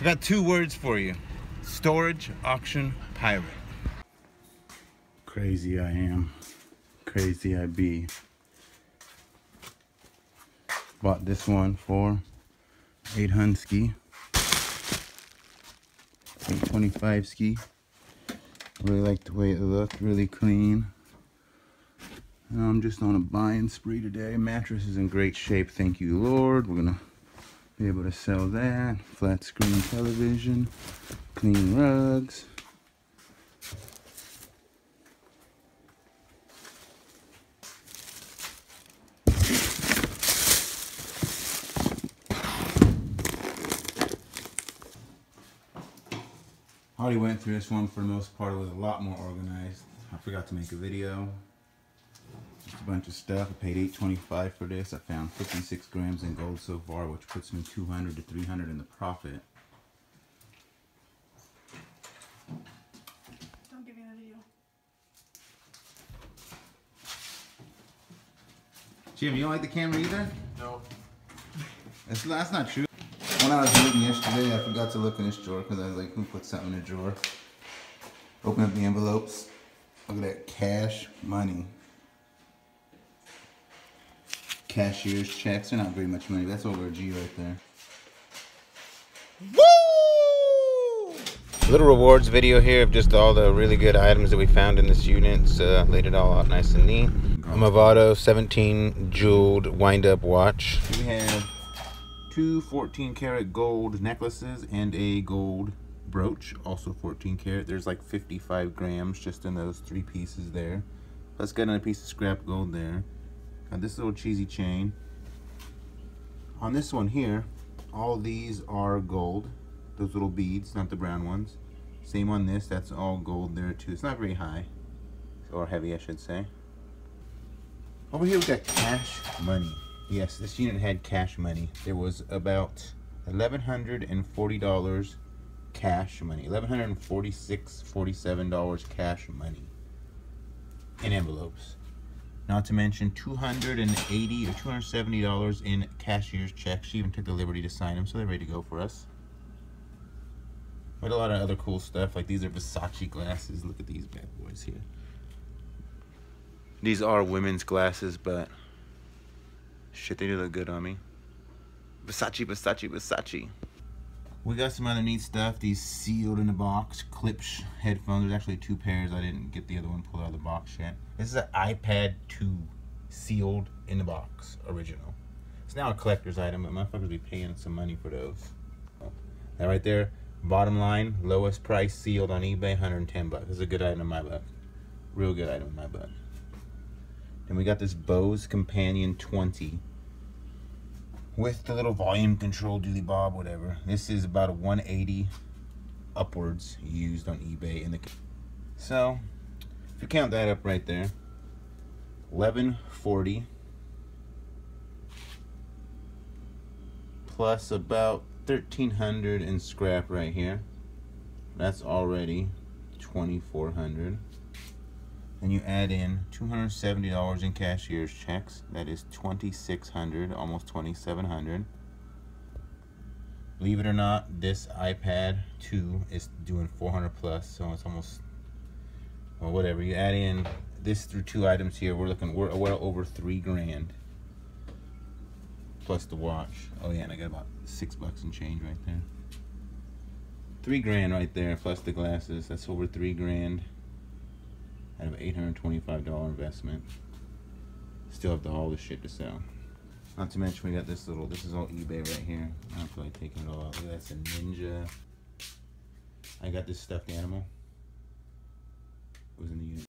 I got two words for you. Storage auction pirate. Crazy I am. Crazy I be. Bought this one for 8 ski. 825 ski. Really like the way it looked, really clean. I'm just on a buying spree today. Mattress is in great shape, thank you Lord. We're gonna be able to sell that. Flat screen television, clean rugs. Already went through this one for the most part. It was a lot more organized. I forgot to make a video. Just a bunch of stuff. I paid 8.25 for this. I found 56 grams in gold so far, which puts me 200 to 300 in the profit. Don't give me the video. Jim, you don't like the camera either? No. That's, that's not true. When I was reading yesterday, I forgot to look in this drawer because I was like, who put something in the drawer? Open up the envelopes. Look at that cash money. Cashier's checks. They're not very much money. That's over a G right there. Woo! Little rewards video here of just all the really good items that we found in this unit. So Uh, laid it all out nice and neat. A Movado 17 jeweled wind-up watch. We have two 14 karat gold necklaces and a gold brooch, also 14 karat. There's like 55 grams just in those three pieces there. Let's get another piece of scrap gold there. Got this little cheesy chain. On this one here, all these are gold. Those little beads, not the brown ones. Same on this, that's all gold there too. It's not very high, or heavy I should say. Over here we got cash money. Yes, this unit had cash money. There was about $1,140 cash money. $1,146, $47 cash money in envelopes. Not to mention 280 or $270 in cashier's checks. She even took the liberty to sign them, so they're ready to go for us. But a lot of other cool stuff, like these are Versace glasses. Look at these bad boys here. These are women's glasses, but Shit, they do look good on me. Versace, Versace, Versace. We got some other neat stuff. These sealed in the box Klipsch headphones. There's actually two pairs. I didn't get the other one pulled out of the box yet. This is an iPad 2 sealed in the box, original. It's now a collector's item, but motherfuckers be paying some money for those. That right there, bottom line, lowest price sealed on eBay, 110 bucks. This is a good item in my book. Real good item in my book. And we got this Bose Companion 20 with the little volume control dooley bob, whatever. This is about a 180 upwards used on eBay. in the So, if you count that up right there, 1140 plus about 1300 in scrap right here. That's already 2400 then you add in $270 in cashier's checks. That is 2600 almost 2700 Believe it or not, this iPad 2 is doing 400 plus, so it's almost, well, whatever. You add in this through two items here, we're looking, we're well over three grand. Plus the watch. Oh yeah, and I got about six bucks in change right there. Three grand right there, plus the glasses. That's over three grand out of $825 investment. Still have the, all this shit to sell. Not to mention we got this little, this is all eBay right here. I don't feel like taking it all out. That's a Ninja. I got this stuffed animal. It was in the unit